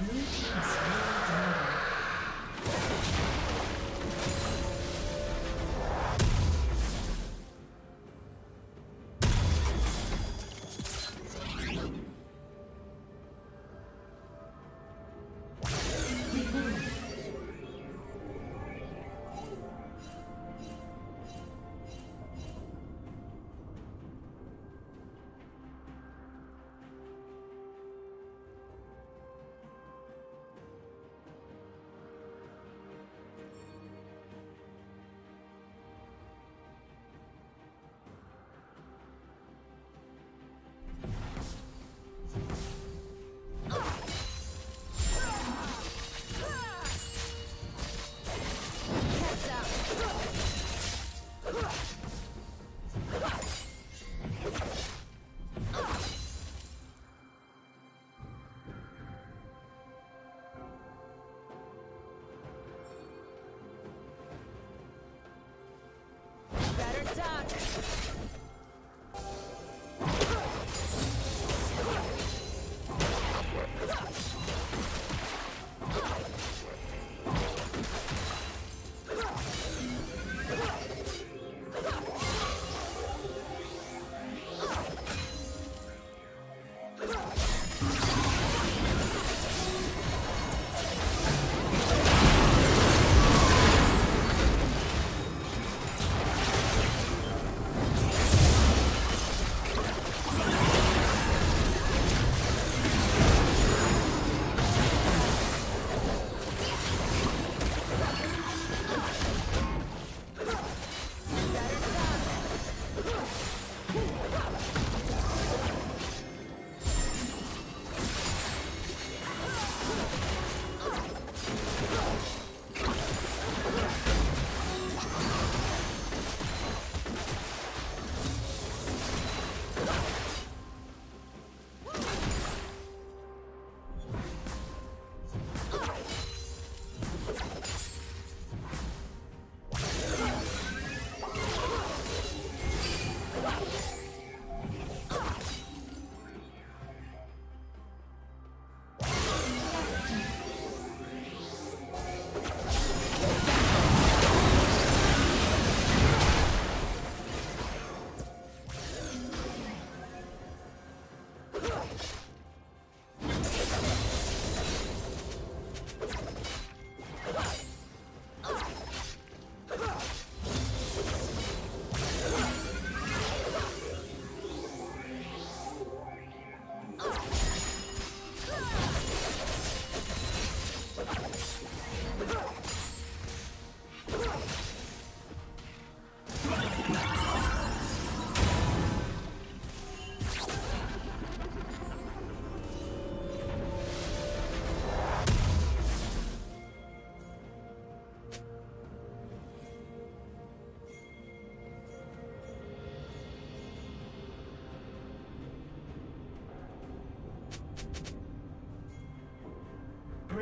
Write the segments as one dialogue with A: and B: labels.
A: Blue team's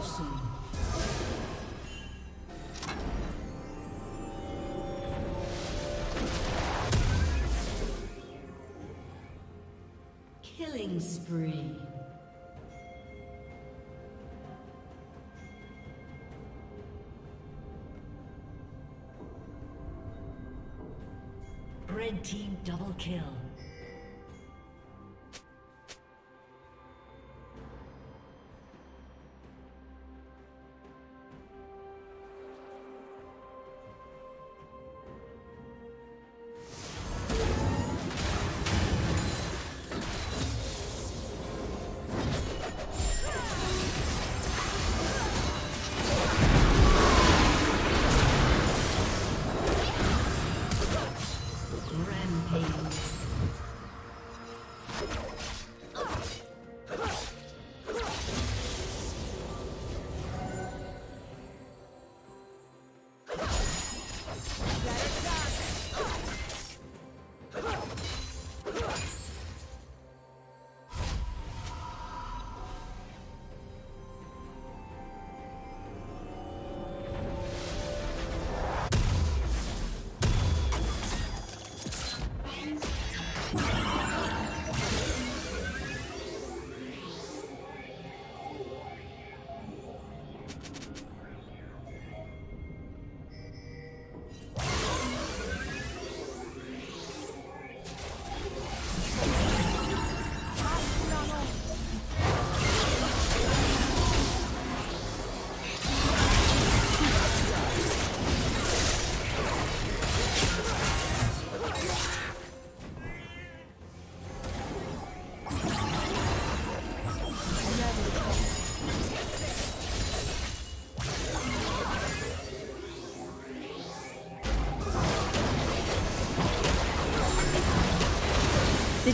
A: Fall soon. Killing spree. Red team double kill.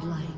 A: Godlike.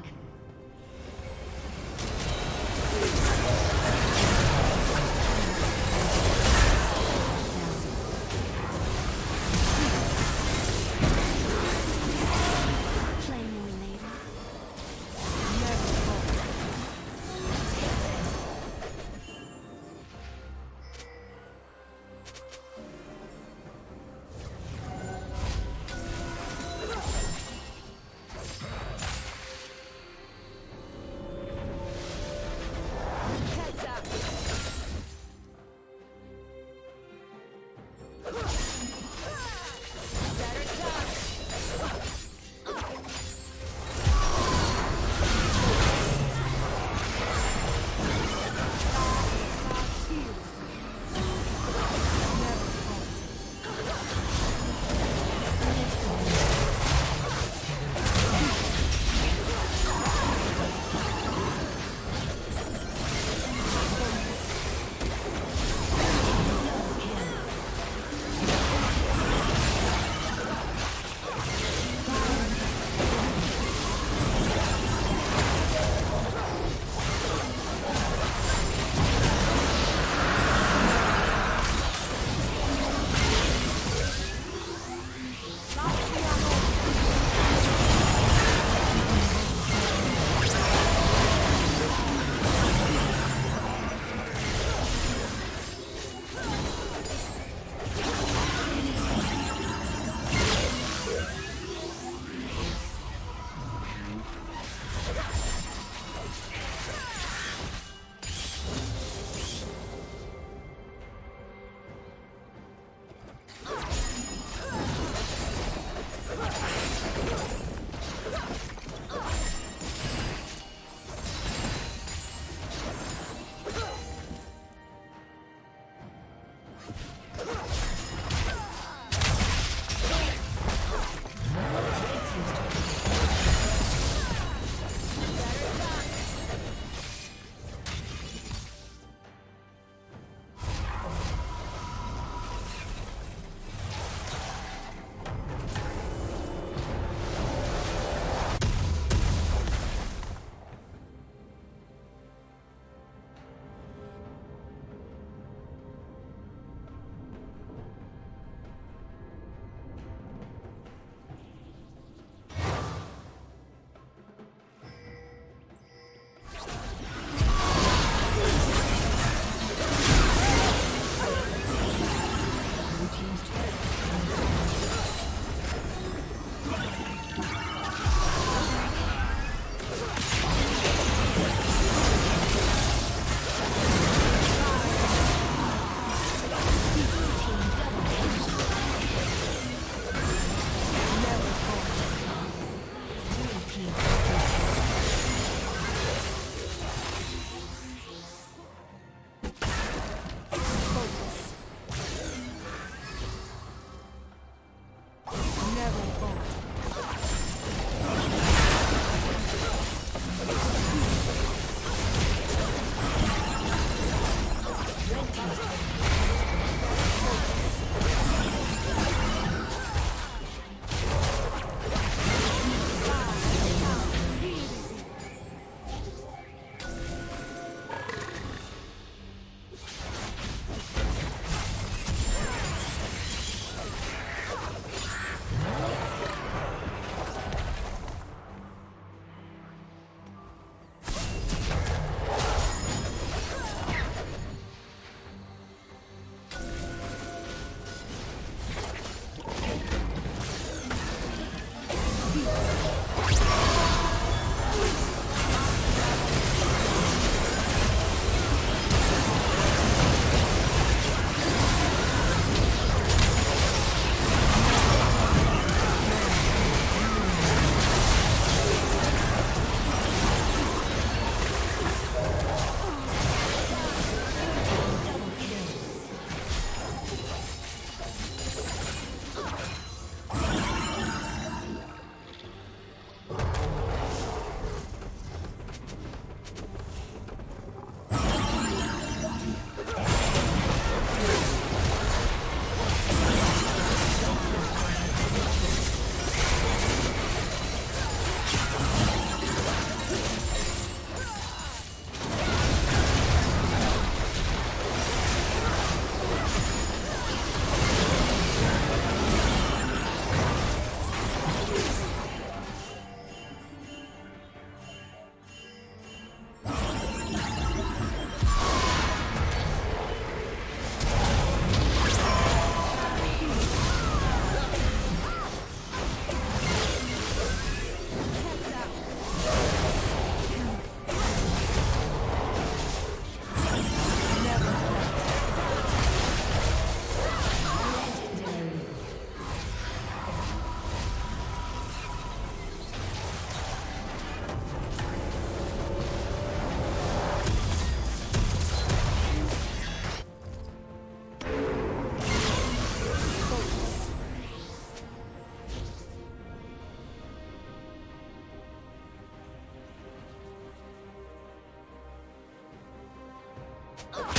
B: Ugh.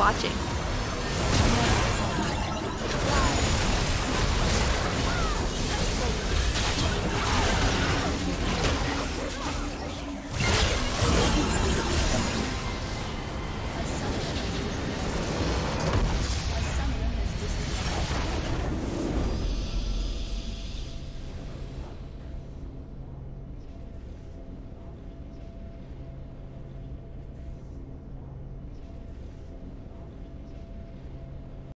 B: Watching.